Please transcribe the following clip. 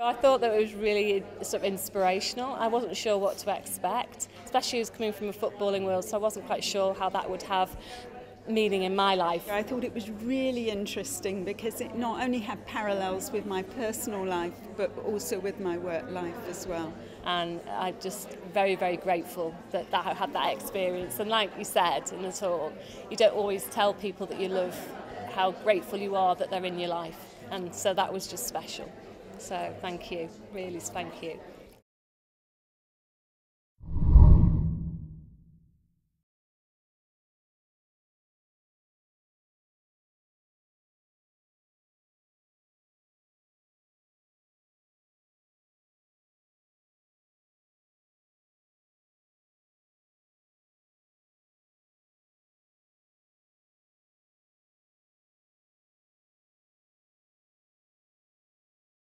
I thought that it was really sort of inspirational. I wasn't sure what to expect, especially as coming from a footballing world, so I wasn't quite sure how that would have meaning in my life. I thought it was really interesting because it not only had parallels with my personal life but also with my work life as well. And I'm just very, very grateful that, that I had that experience. And like you said in the talk, you don't always tell people that you love how grateful you are that they're in your life. And so that was just special. So thank you, really thank you.